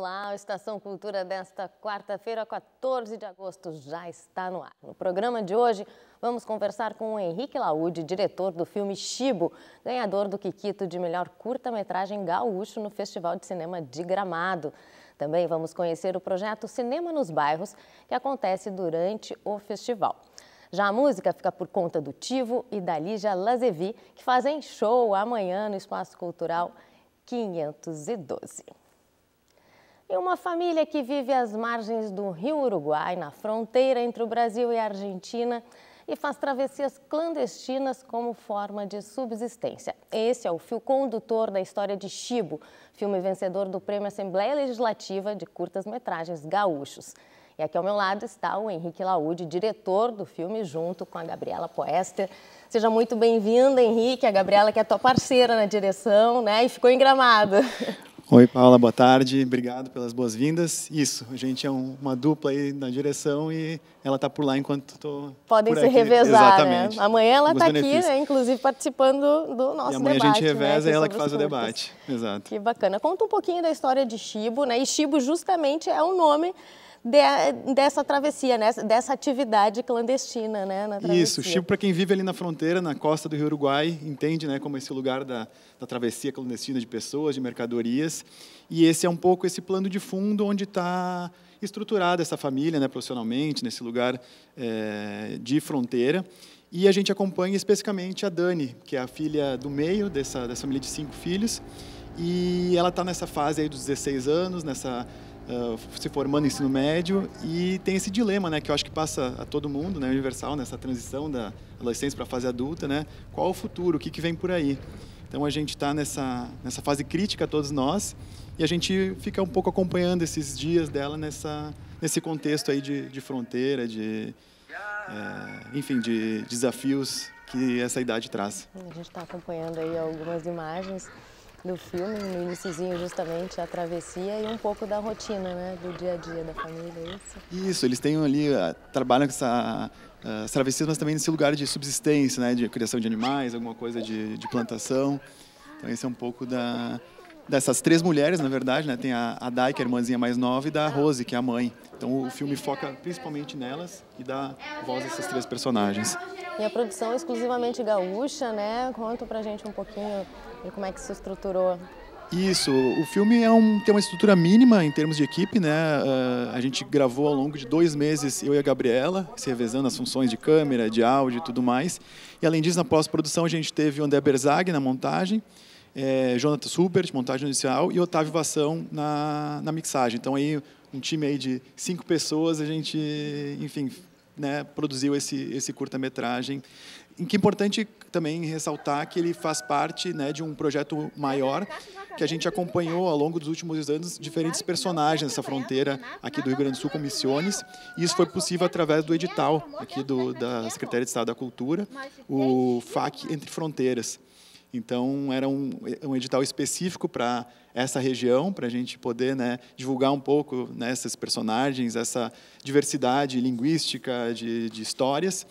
Olá, a Estação Cultura desta quarta-feira, 14 de agosto, já está no ar. No programa de hoje, vamos conversar com o Henrique Laude, diretor do filme Chibo, ganhador do Kikito de melhor curta-metragem gaúcho no Festival de Cinema de Gramado. Também vamos conhecer o projeto Cinema nos Bairros, que acontece durante o festival. Já a música fica por conta do Tivo e da Lígia Lazevi, que fazem show amanhã no Espaço Cultural 512. E uma família que vive às margens do Rio Uruguai, na fronteira entre o Brasil e a Argentina, e faz travessias clandestinas como forma de subsistência. Esse é o fio condutor da história de Chibo, filme vencedor do Prêmio Assembleia Legislativa de Curtas-Metragens Gaúchos. E aqui ao meu lado está o Henrique Laude, diretor do filme, junto com a Gabriela Poester. Seja muito bem-vinda, Henrique. A Gabriela que é tua parceira na direção, né? E ficou em Gramado. Oi, Paula, boa tarde. Obrigado pelas boas-vindas. Isso, a gente é um, uma dupla aí na direção e ela está por lá enquanto estou Podem se aqui. revezar, Exatamente. né? Amanhã ela está aqui, né, inclusive participando do nosso E amanhã debate. a gente reveza né, e ela que faz o debate. Exato. Que bacana. Conta um pouquinho da história de Chibo, né? E Chibo justamente é o nome de- dessa travessia, né? dessa atividade clandestina, né? Isso, Chibo para quem vive ali na fronteira, na costa do Rio Uruguai, entende né, como esse lugar da, da travessia clandestina de pessoas, de mercadorias. E esse é um pouco esse plano de fundo onde está estruturada essa família né, profissionalmente, nesse lugar eh, de fronteira. E a gente acompanha especificamente a Dani, que é a filha do meio dessa, dessa família de cinco filhos. E ela está nessa fase aí dos 16 anos, nessa ah, se formando no ensino médio e tem esse dilema, né, que eu acho que passa a todo mundo, né, universal nessa transição da adolescência para a fase adulta, né? Qual o futuro? O que que vem por aí? Então a gente está nessa nessa fase crítica todos nós e a gente fica um pouco acompanhando esses dias dela nessa nesse contexto aí de, de fronteira, de eh, enfim, de desafios que essa idade traz. A gente está acompanhando aí algumas imagens do filme, no iniciozinho justamente a travessia e um pouco da rotina, né? Do dia a dia da família, é isso? Isso, eles têm ali, ah, trabalham com essa, ah, as travessias, mas também nesse lugar de subsistência, né, de criação de animais, alguma coisa de, de plantação. Então esse é um pouco da, dessas três mulheres, na verdade, né, tem a, a Dai, que é a irmãzinha mais nova, e da Rose, que é a mãe. Então o filme foca principalmente nelas e dá voz a esses três personagens. E a produção é exclusivamente gaúcha, né? Conta pra gente um pouquinho de como é que se estruturou. Isso, o filme é um, tem uma estrutura mínima em termos de equipe, né? Ah, a gente gravou ao longo de dois meses, eu e a Gabriela, se revezando as funções de câmera, de áudio e tudo mais. E além disso, na pós-produção, a gente teve o André Berzag na montagem, eh, Jonathan Subert, montagem inicial, e Otávio Vação na, na mixagem. Então, aí, um time aí de cinco pessoas, a gente, enfim, né, produziu esse, esse curta-metragem. Em que é importante também ressaltar que ele faz parte né, de um projeto maior que a gente acompanhou ao longo dos últimos anos diferentes personagens nessa fronteira aqui do Rio Grande do Sul com missões e isso foi possível através do edital aqui do, da Secretaria de Estado da Cultura, o FAC Entre Fronteiras. Então, era um, um edital específico para essa região, para a gente poder né, divulgar um pouco né, esses personagens, essa diversidade linguística de, de histórias.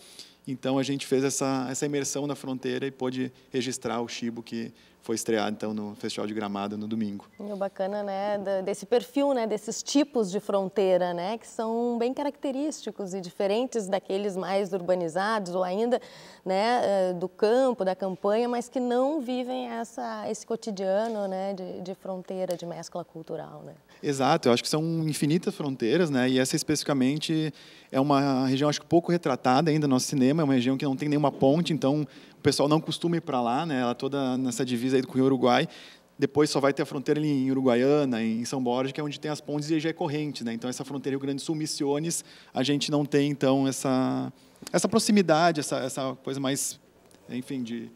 Então, a gente fez essa, essa imersão na fronteira e pôde registrar o Chibo, que foi estreado então, no Festival de Gramado no domingo. E o bacana, né, desse perfil, né, desses tipos de fronteira, né, que são bem característicos e diferentes daqueles mais urbanizados ou ainda, né, eh, do campo, da campanha, mas que não vivem essa, esse cotidiano, né, de, de fronteira, de mescla cultural, né. Exato, eu acho que são infinitas fronteiras, né? E essa especificamente é uma região acho que pouco retratada ainda no nosso cinema, é uma região que não tem nenhuma ponte, então o pessoal não costuma ir para lá, né? Ela toda nessa divisa aí com o Uruguai. Depois só vai ter a fronteira em Uruguaiana, em São Borja, que é onde tem as pontes e já é corrente, né? Então essa fronteira Rio Grande do Sul, Missiones, a gente não tem então essa essa proximidade, essa essa coisa mais, enfim, de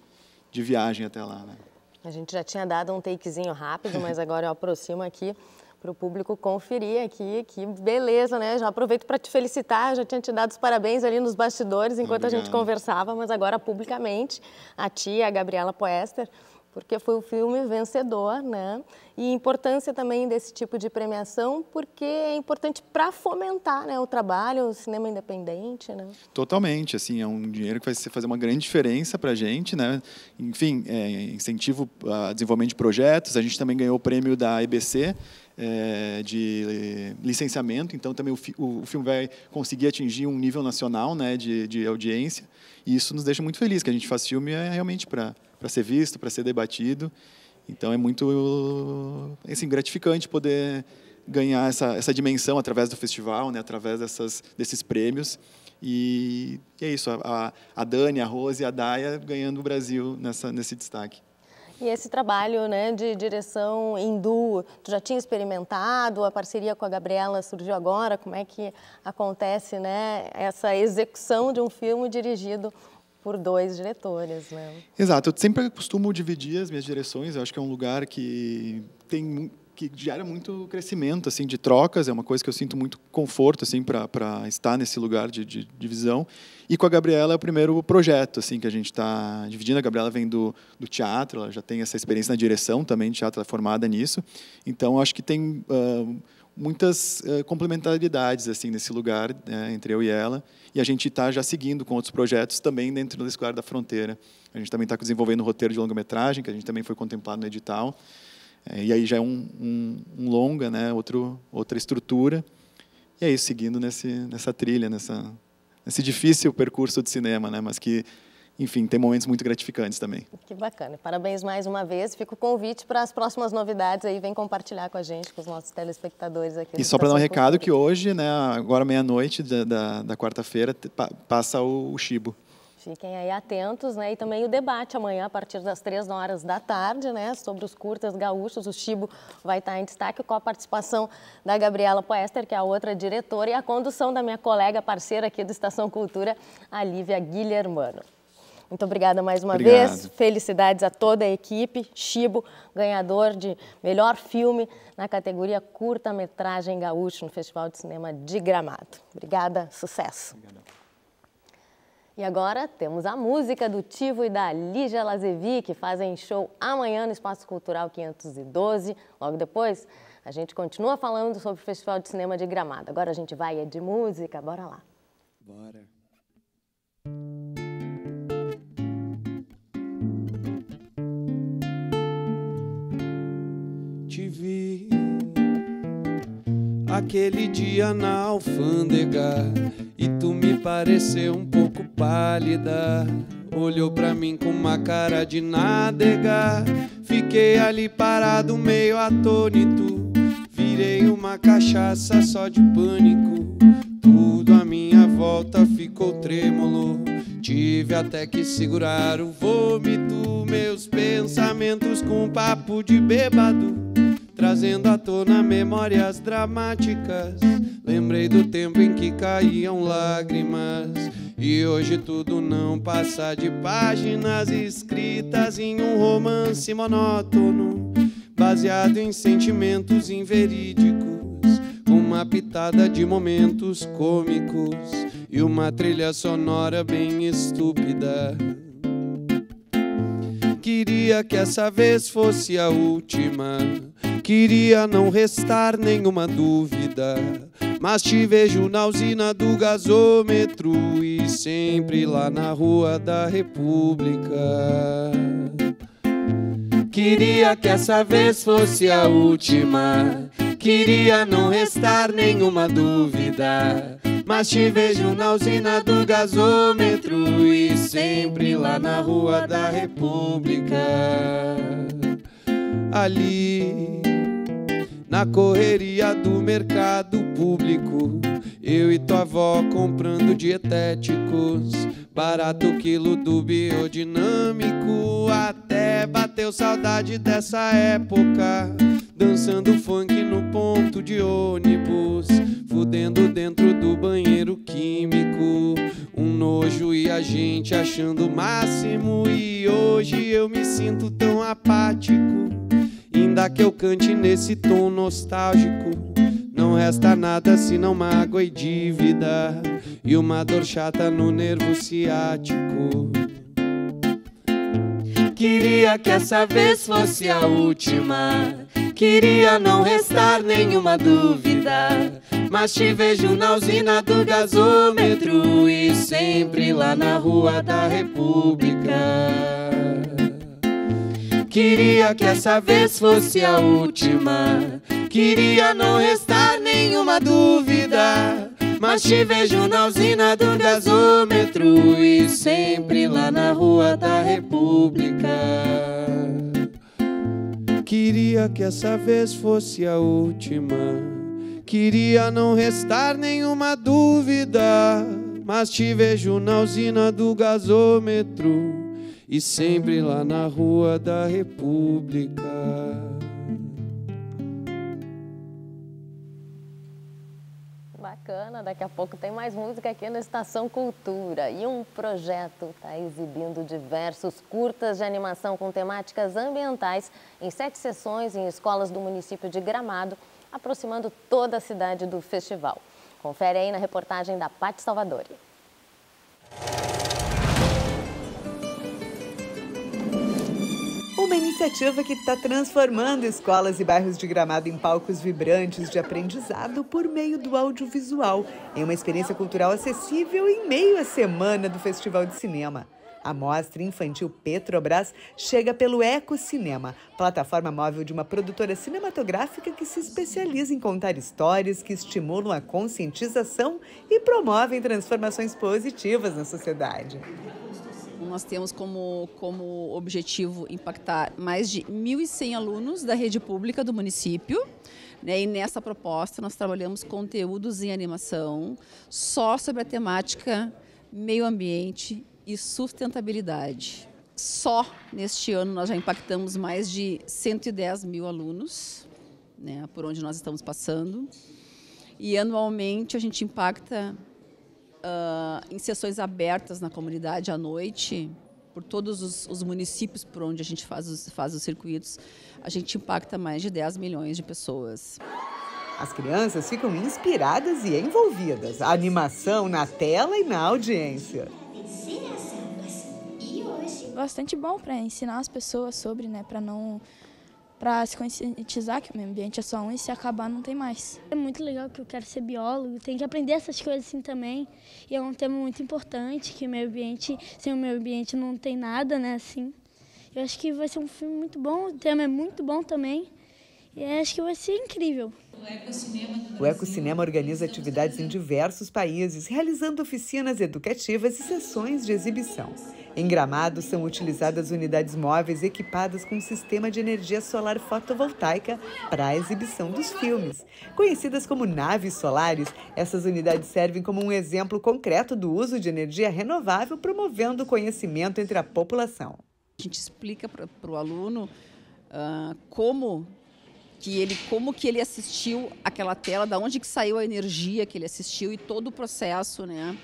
de viagem até lá, né? A gente já tinha dado um takezinho rápido, mas agora eu aproximo aqui para o público conferir aqui. Que beleza, né? Já aproveito para te felicitar, já tinha te dado os parabéns ali nos bastidores enquanto a gente Obrigado. conversava, mas agora publicamente, a ti, a Gabriela Poester, porque foi o filme vencedor, né? E importância também desse tipo de premiação, porque é importante para fomentar né, o trabalho, o cinema independente. Né? Totalmente, assim, é um dinheiro que vai fazer uma grande diferença para a gente. Né? Enfim, é, incentivo a desenvolvimento de projetos. A gente também ganhou o prêmio da EBC, é, de licenciamento, então também o, fi, o, o, filme vai conseguir atingir um nível nacional né, de, de audiência, e isso nos deixa muito feliz, que a gente faz filme é realmente para ser visto, para ser debatido, então é muito assim, gratificante poder ganhar essa, essa dimensão através do festival, né, através dessas, desses prêmios, e, e é isso, a, a Dani, a Rose e a Daya ganhando o Brasil nessa, nesse destaque. E esse trabalho né, de direção duo, tu já tinha experimentado? A parceria com a Gabriela surgiu agora? Como é que acontece né, essa execução de um filme dirigido por dois diretores, né? Exato. Eu sempre costumo dividir as minhas direções. Eu acho que é um lugar que tem que gera muito crescimento assim de trocas é uma coisa que eu sinto muito conforto assim para estar nesse lugar de, de, de, visão. E com a Gabriela é o primeiro projeto assim que a gente está dividindo. A Gabriela vem do, do teatro ela já tem essa experiência na direção também de teatro ela é formada nisso. Então acho que tem uh, muitas uh, complementaridades assim nesse lugar né, entre eu e ela. E a gente está já seguindo com outros projetos também dentro desse lugar da fronteira. A gente também está desenvolvendo um roteiro de longa-metragem que a gente também foi contemplado no edital é, e aí já é um, um, um, longa, né? Outro, outra estrutura. E isso, seguindo nesse, nessa trilha, nessa, nesse difícil percurso de cinema, né? Mas que, enfim, tem momentos muito gratificantes também. Que bacana. Parabéns mais uma vez. Fica o convite para as próximas novidades aí. Vem compartilhar com a gente, com os nossos telespectadores aqui. E só para dar um recado que hoje, né, agora meia-noite da, da, da quarta-feira, passa o, o Chibo. Fiquem aí atentos, né? E também o debate amanhã, a partir das três horas da tarde, né? Sobre os curtas gaúchos. O Chibo vai estar em destaque com a participação da Gabriela Poester, que é a outra diretora, e a condução da minha colega parceira aqui do Estação Cultura, a Lívia Guilhermano. Muito obrigada mais uma Obrigado. vez. Felicidades a toda a equipe. Chibo, ganhador de melhor filme na categoria curta-metragem gaúcho no Festival de Cinema de Gramado. Obrigada, sucesso. Obrigado. E agora temos a música do Tivo e da Lígia Lazevi, que fazem show amanhã no Espaço Cultural 512. Logo depois, a gente continua falando sobre o Festival de Cinema de Gramado. Agora a gente vai é de música, bora lá. Bora. Aquele dia na alfândega e tu me pareceu um pouco pálida. Olhou pra mim com uma cara de nádega. Fiquei ali parado, meio atônito. Virei uma cachaça só de pânico. Tudo à minha volta ficou trêmulo. Tive até que segurar o vômito. Meus pensamentos com papo de bêbado trazendo à tona memórias dramáticas. Lembrei do tempo em que caíam lágrimas. E hoje tudo não passa de páginas escritas em um romance monótono, baseado em sentimentos inverídicos, com uma pitada de momentos cômicos e uma trilha sonora bem estúpida. Queria que essa vez fosse a última. Queria não restar nenhuma dúvida. Mas te vejo na usina do gasômetro e sempre lá na Rua da República. Queria que essa vez fosse a última. Queria não restar nenhuma dúvida. Mas te vejo na usina do gasômetro e sempre lá na Rua da República. Ali, na correria do mercado público, eu e tua avó comprando dietéticos. Barato quilo do biodinâmico. Até bateu saudade dessa época. Dançando funk no ponto de ônibus. Fudendo dentro do banheiro químico. Um nojo e a gente achando o máximo. E hoje eu me sinto tão apático. Ainda que eu cante nesse tom nostálgico. Não resta nada senão mágoa e dívida e uma dor chata no nervo ciático. Queria que essa vez fosse a última. Queria não restar nenhuma dúvida. Mas te vejo na usina do gasômetro e sempre lá na Rua da República. Queria que essa vez fosse a última. Queria não restar nenhuma dúvida. Mas te vejo na usina do gasômetro e sempre lá na Rua da República. Queria que essa vez fosse a última. Queria não restar nenhuma dúvida. Mas te vejo na usina do gasômetro e sempre lá na Rua da República. Bacana, daqui a pouco tem mais música aqui na Estação Cultura. E um projeto está exibindo diversos curtas de animação com temáticas ambientais em sete sessões em escolas do município de Gramado, aproximando toda a cidade do festival. Confere aí na reportagem da Pati Salvadori. Uma iniciativa que está transformando escolas e bairros de Gramado em palcos vibrantes de aprendizado por meio do audiovisual, em uma experiência cultural acessível em meio à semana do Festival de Cinema. A mostra infantil Petrobras chega pelo Ecocinema, plataforma móvel de uma produtora cinematográfica que se especializa em contar histórias que estimulam a conscientização e promovem transformações positivas na sociedade. Nós temos como, como objetivo impactar mais de 1.100 alunos da rede pública do município. Né? E nessa proposta nós trabalhamos conteúdos em animação só sobre a temática meio ambiente e sustentabilidade. Só neste ano nós já impactamos mais de 110 mil alunos, né, por onde nós estamos passando. E anualmente a gente impacta uh, em sessões abertas na comunidade à noite, por todos os, os, municípios por onde a gente faz os, faz os circuitos, a gente impacta mais de 10 milhões de pessoas. As crianças ficam inspiradas e envolvidas. A animação na tela e na audiência. Bastante bom para ensinar as pessoas sobre, né, para não para se conscientizar que o meio ambiente é só um e se acabar não tem mais. É muito legal que eu quero ser biólogo, tem que aprender essas coisas assim também. E é um tema muito importante, que o meio ambiente, sem o meio ambiente não tem nada, né, assim. Eu acho que vai ser um filme muito bom, o tema é muito bom também. E acho que vai ser incrível. O Ecocinema organiza atividades em diversos países, realizando oficinas educativas e sessões de exibição. Em Gramado, são utilizadas unidades móveis equipadas com um sistema de energia solar fotovoltaica para a exibição dos filmes. Conhecidas como naves solares, essas unidades servem como um exemplo concreto do uso de energia renovável, promovendo o conhecimento entre a população. A gente explica para o aluno uh, como que ele como que ele assistiu aquela tela, da onde que saiu a energia que ele assistiu e todo o processo, né?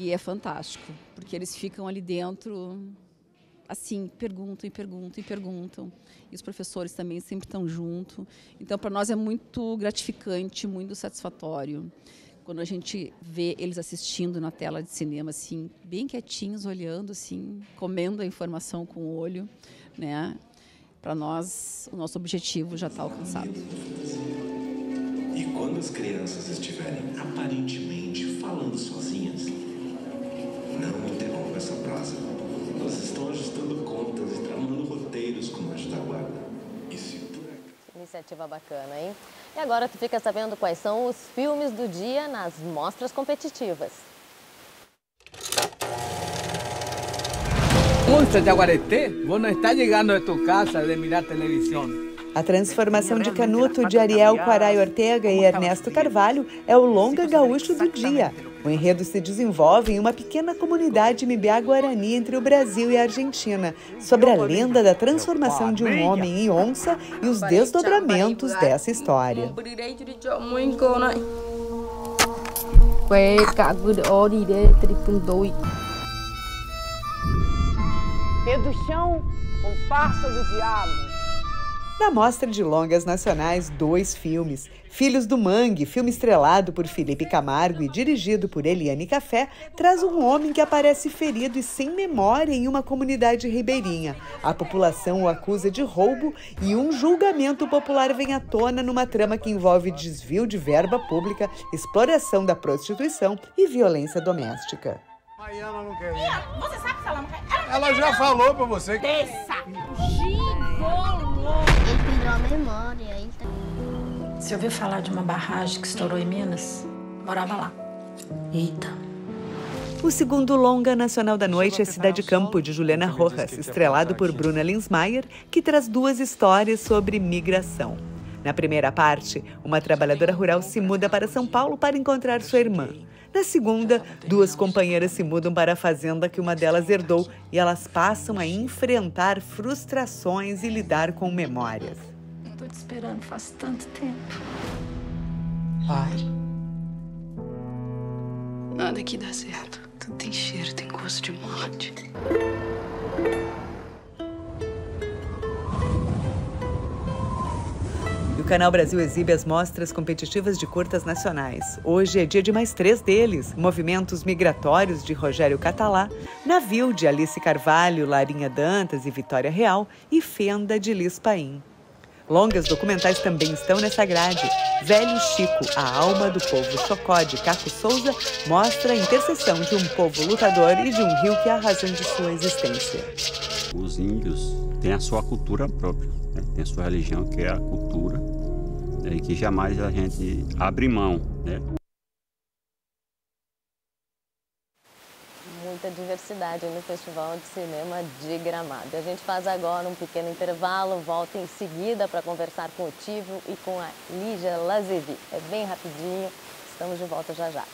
E é fantástico, porque eles ficam ali dentro, assim, perguntam e perguntam e perguntam. E os professores também sempre estão junto. Então, para nós é muito gratificante, muito satisfatório quando a gente vê eles assistindo na tela de cinema, assim, bem quietinhos, olhando, assim, comendo a informação com o olho, né? Para nós, o nosso objetivo já está alcançado. E quando as crianças estiverem aparentemente falando sozinhas, não interrompa essa prosa. Nós estamos ajustando contas e tramando roteiros com o anjo da guarda. E se por Iniciativa bacana, hein? E agora tu fica sabendo quais são os filmes do dia nas mostras competitivas. De Aguareté, vos não está chegando a tu casa de mirar televisão. A transformação de Canuto de Ariel Quarai Ortega e Ernesto Carvalho é o longa gaúcho do dia. O enredo se desenvolve em uma pequena comunidade Mibiá-Guarani entre o Brasil e a Argentina, sobre a lenda da transformação de um homem em onça e os desdobramentos dessa história. Pedro Chão, comparsa do diabo. Na mostra de longas nacionais, dois filmes. Filhos do Mangue, filme estrelado por Felipe Camargo e dirigido por Eliane Café, traz um homem que aparece ferido e sem memória em uma comunidade ribeirinha. A população o acusa de roubo e um julgamento popular vem à tona numa trama que envolve desvio de verba pública, exploração da prostituição e violência doméstica. Maiana não quer ir. Você sabe se ela não quer? Ela, ela já falou pra você que. Desça! A memória. Tá... Você ouviu falar de uma barragem que estourou em Minas? Morava lá. Eita. O segundo longa nacional da noite é Cidade Campo, de Juliana Rojas, estrelado por Bruna Linsmaier, que traz duas histórias sobre migração. Na primeira parte, uma trabalhadora rural se muda para São Paulo para encontrar sua irmã. Na segunda, duas companheiras se mudam para a fazenda que uma delas herdou e elas passam a enfrentar frustrações e lidar com memórias. Estou te esperando faz tanto tempo. Vai. Nada aqui dá certo. Tudo tem cheiro, tem gosto de morte. o Canal Brasil exibe as mostras competitivas de curtas nacionais. Hoje é dia de mais três deles: Movimentos Migratórios, de Rogério Catalá, Navio, de Alice Carvalho, Larinha Dantas e Vitória Real, e Fenda, de Liz Paim. Longas documentais também estão nessa grade. Velho Chico, a alma do povo Chocó, de Caco Souza, mostra a interseção de um povo lutador e de um rio que é a razão de sua existência. Os índios têm a sua cultura própria, né? tem a sua religião, que é a cultura, né? e que jamais a gente abre mão. Né? Muita diversidade no Festival de Cinema de Gramado. A gente faz agora um pequeno intervalo, volta em seguida para conversar com o Tívio e com a Lígia Lazevi. É bem rapidinho, estamos de volta já já.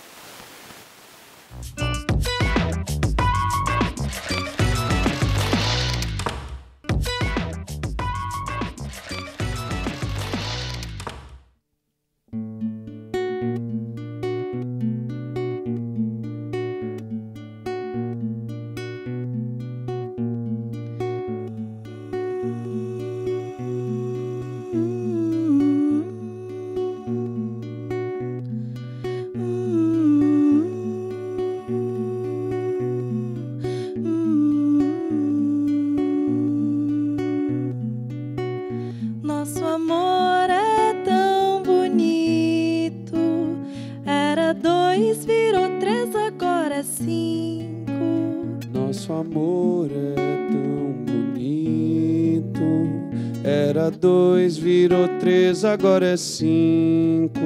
Agora é cinco.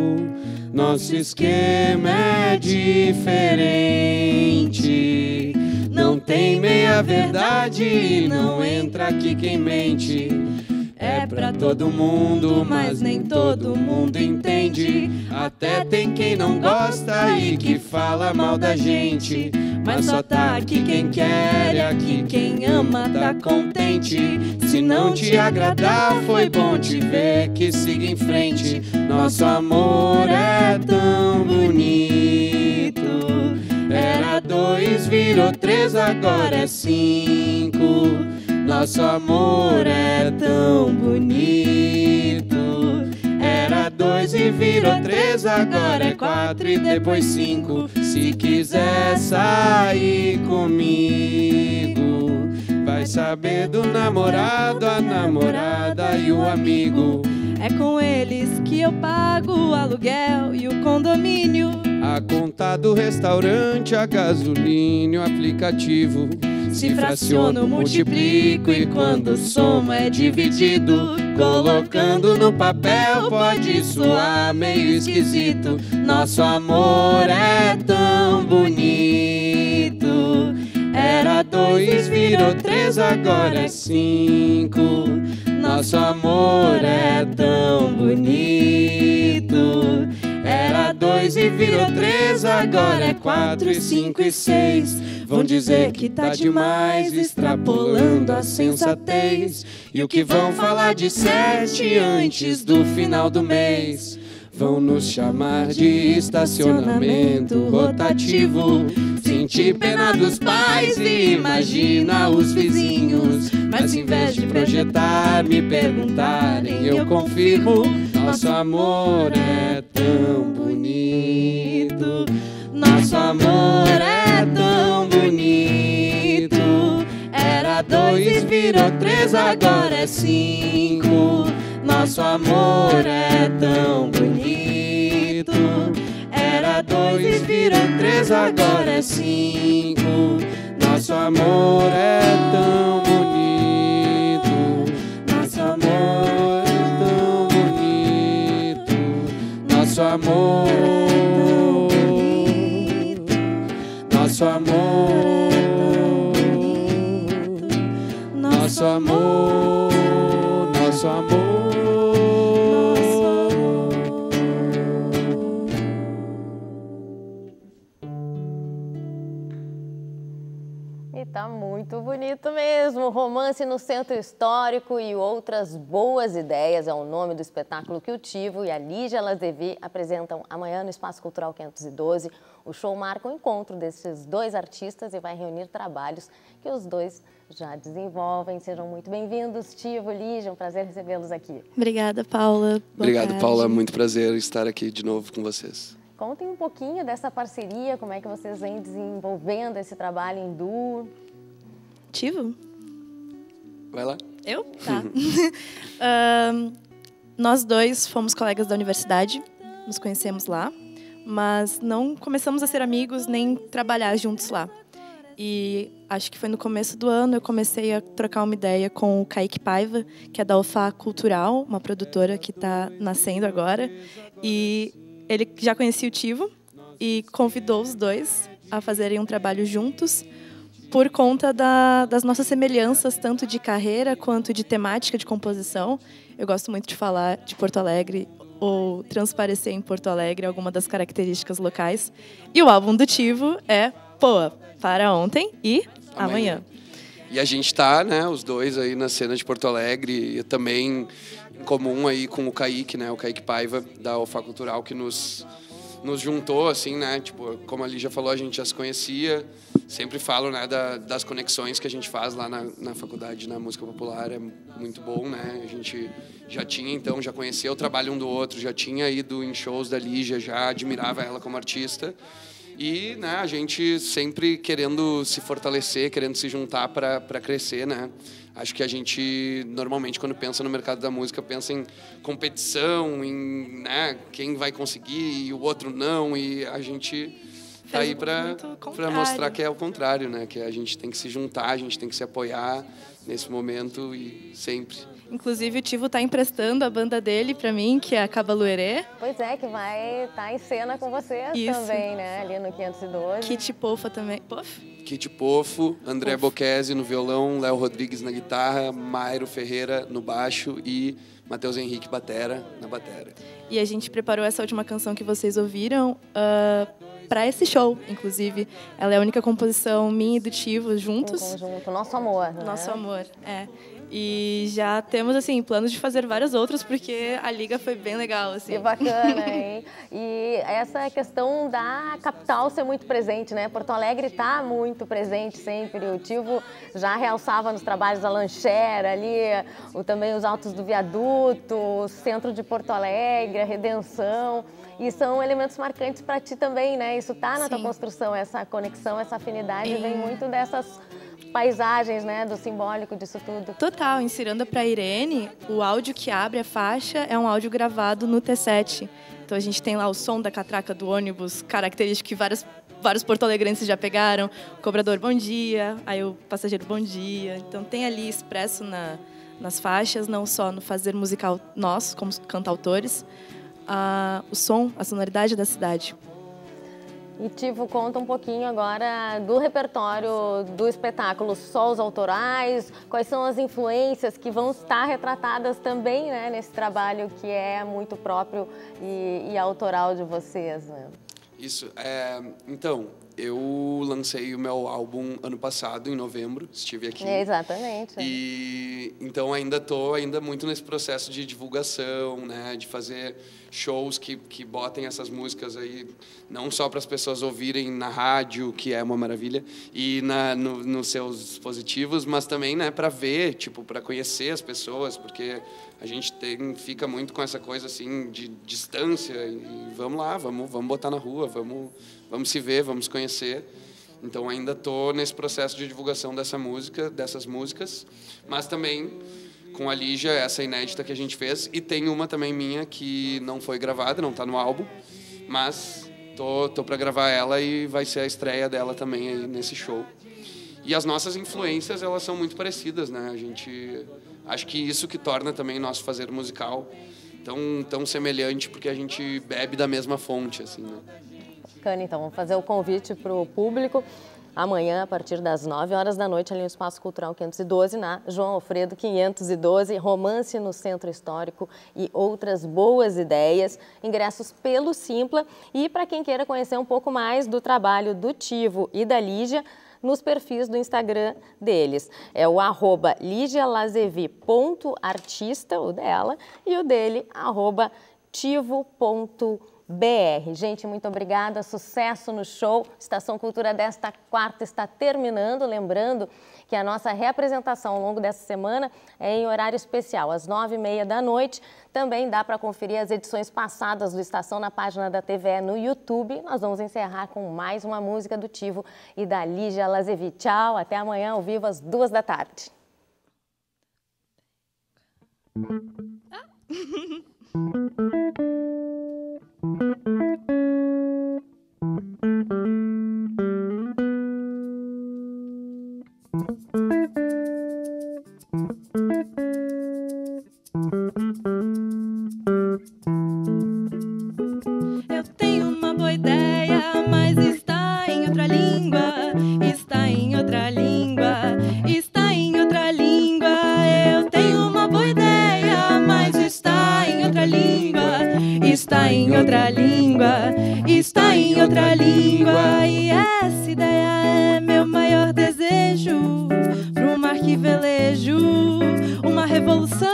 Nosso esquema é diferente. Não tem meia verdade, não entra aqui quem mente. É pra todo mundo, mas nem todo mundo entende. Até tem quem não gosta e que fala mal da gente. Mas só tá aqui quem quer e aqui quem ama tá contente. Se não te agradar, foi bom te ver que siga em frente. Nosso amor é tão bonito. Era dois, virou três, agora é cinco. Nosso amor é tão bonito. Era dois e virou três, agora é quatro e depois cinco. Se quiser sair comigo, vai saber do namorado, a namorada e o amigo. É com eles que eu pago o aluguel e o condomínio. A conta do restaurante, a gasolina, o aplicativo. Se fraciono, multiplico e quando somo é dividido. Colocando no papel pode soar meio esquisito. Nosso amor é tão bonito. Era dois, virou três, agora é cinco. Nosso amor é tão bonito. Era dois e virou três, agora é quatro cinco e seis. Vão dizer que tá demais, extrapolando a sensatez. E o que vão falar de sete antes do final do mês? Vão nos chamar de estacionamento rotativo. Senti pena dos pais e imagina os vizinhos. Mas em vez de projetar, me perguntarem, eu confirmo: nosso amor é tão bonito. Nosso amor é tão bonito. Era dois, virou três, agora é cinco. Nosso amor é tão bonito. Dois, virou três, agora é cinco. Nosso amor é tão bonito. Nosso amor é tão bonito. Nosso amor. Nosso amor. Nosso amor. Tá muito bonito mesmo. Romance no Centro Histórico e outras boas ideias é o nome do espetáculo que o Tivo e a Lígia Lazevi apresentam amanhã no Espaço Cultural 512. O show marca o encontro desses dois artistas e vai reunir trabalhos que os dois já desenvolvem. Sejam muito bem-vindos, Tivo, Lígia, um prazer recebê-los aqui. Obrigada, Paula. Boa Obrigado, tarde. Paula. Muito prazer estar aqui de novo com vocês. Contem um pouquinho dessa parceria, como é que vocês vêm desenvolvendo esse trabalho em duo. Tivo? Vai lá. Eu? Tá. Ahn, nós dois fomos colegas da universidade, nos conhecemos lá, mas não começamos a ser amigos nem trabalhar juntos lá. E acho que foi no começo do ano eu comecei a trocar uma ideia com o Kaique Paiva, que é da UFA Cultural, uma produtora que está nascendo agora. E ele já conhecia o Tivo e convidou os dois a fazerem um trabalho juntos por conta da, das nossas semelhanças, tanto de carreira quanto de temática de composição. Eu gosto muito de falar de Porto Alegre ou transparecer em Porto Alegre alguma das características locais. E o álbum do Tivo é Poa, para ontem e amanhã. Amanhã. E a gente tá, né, os dois aí na cena de Porto Alegre e também em comum aí com o Kaique, né, o Kaique Paiva da UFA Cultural que nos nos juntou assim, né, tipo, como a Lígia falou, a gente já se conhecia. Sempre falo, né, da, das conexões que a gente faz lá na, na faculdade na música popular, é muito bom, né? A gente já tinha então, já conhecia o trabalho um do outro, já tinha ido em shows da Lígia, já admirava ela como artista. E né, a gente sempre querendo se fortalecer, querendo se juntar para crescer, né? Acho que a gente, normalmente, quando pensa no mercado da música, pensa em competição, em né, quem vai conseguir e o outro não. E a gente tá aí para mostrar que é o contrário, né? Que a gente tem que se juntar, a gente tem que se apoiar nesse momento e sempre. Inclusive, o Tivo está emprestando a banda dele para mim, que é a Cabaluerê. Pois é, que vai estar em cena com vocês Isso. também, né? Ali no 512. Kit Pofa também. Pof? Kit Pofo, André Bocchese no violão, Léo Rodrigues na guitarra, Mairo Ferreira no baixo e Matheus Henrique Batera na batera. E a gente preparou essa última canção que vocês ouviram para esse show, inclusive. Ela é a única composição minha e do Tivo juntos. Em conjunto, Nosso Amor. né? Nosso amor, é. E já temos, assim, planos de fazer várias outras, porque a liga foi bem legal, assim. Que bacana, hein? E essa questão da capital ser muito presente, né? Porto Alegre está muito presente sempre. O Tivo já realçava nos trabalhos da Lanchera ali, o, também os Altos do Viaduto, o centro de Porto Alegre, a Redenção. E são elementos marcantes para ti também, né? Isso tá na tua Sim. construção, essa conexão, essa afinidade É. vem muito dessas paisagens, né? Do simbólico disso tudo. Total, em Ciranda para Irene, o áudio que abre a faixa é um áudio gravado no T7. Então a gente tem lá o som da catraca do ônibus, característico que várias, vários porto-alegrenses já pegaram. O cobrador, bom dia. Aí o passageiro, bom dia. Então tem ali expresso na, nas faixas, não só no fazer musical nosso, como cantautores, ah, o som, a sonoridade da cidade. E Tivo, conta um pouquinho agora do repertório do espetáculo, só os autorais, quais são as influências que vão estar retratadas também né, nesse trabalho que é muito próprio e, e autoral de vocês. Né? Isso. É, então, eu lancei o meu álbum ano passado, em novembro, estive aqui. É, exatamente. E então ainda estou ainda muito nesse processo de divulgação, né, de fazer shows que, que botem essas músicas aí, não só para as pessoas ouvirem na rádio, que é uma maravilha, e na, no, nos seus dispositivos, mas também né, para ver, tipo, para conhecer as pessoas, porque a gente tem, fica muito com essa coisa assim de distância e vamos lá, vamos, vamos botar na rua, vamos, vamos se ver, vamos conhecer. Então ainda estou nesse processo de divulgação dessa música, dessas músicas, mas também com a Lígia, essa inédita que a gente fez, e tem uma também minha que não foi gravada, não está no álbum, mas tô, tô para gravar ela e vai ser a estreia dela também aí nesse show. E as nossas influências, elas são muito parecidas, né? A gente acho que isso que torna também nosso fazer musical tão, tão semelhante, porque a gente bebe da mesma fonte, assim, né? Então, vamos fazer o convite para o público. Amanhã, a partir das 9 horas da noite, ali no Espaço Cultural 512, na João Alfredo 512, Romance no Centro Histórico e outras boas ideias. Ingressos pelo Simpla. E para quem queira conhecer um pouco mais do trabalho do Tivo e da Lígia, nos perfis do Instagram deles. É o arroba ligialazevi.artista, o dela, e o dele, arroba tivo.br. Gente, muito obrigada, sucesso no show. Estação Cultura desta quarta está terminando, lembrando que a nossa representação ao longo dessa semana é em horário especial, às nove e meia da noite. Também dá para conferir as edições passadas do Estação na página da TVE no YouTube. Nós vamos encerrar com mais uma música do Tivo e da Lígia Lazevi. Tchau, até amanhã ao vivo às duas da tarde. Ah. Está em outra língua. Está em outra língua. E essa ideia é meu maior desejo. Pro mar que velejo, uma revolução.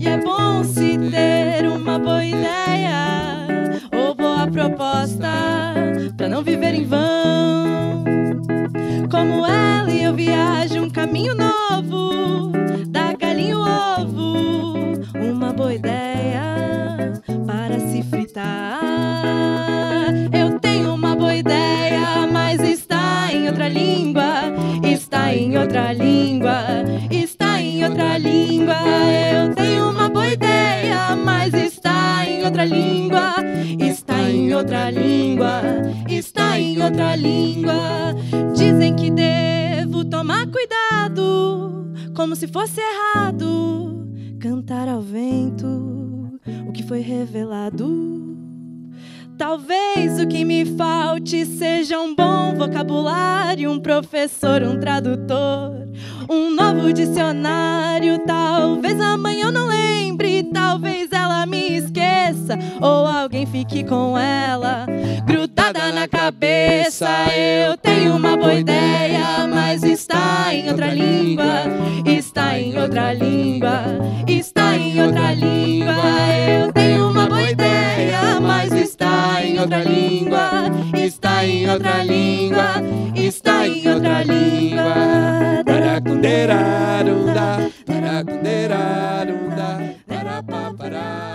E é bom se ter uma boa ideia ou boa proposta pra não viver em vão. Como ela eu viajo um caminho novo, da em outra língua, está em outra língua. Eu tenho uma boa ideia, mas está em outra língua, está em outra língua, está em outra língua. Dizem que devo tomar cuidado, como se fosse errado cantar ao vento o que foi revelado. Talvez o que me falte seja um bom vocabulário, um professor, um tradutor, um novo dicionário. Talvez amanhã eu não lembre, talvez ela me esqueça, ou alguém fique com ela grudada na cabeça. Eu tenho uma boa ideia, mas está em outra língua, está em outra língua, está em outra língua. Eu tenho uma boa ideia, Bíblia, mas está em outra língua, está em outra língua, está em outra língua. Tarakunderarunda, tarakunderarunda, para pará.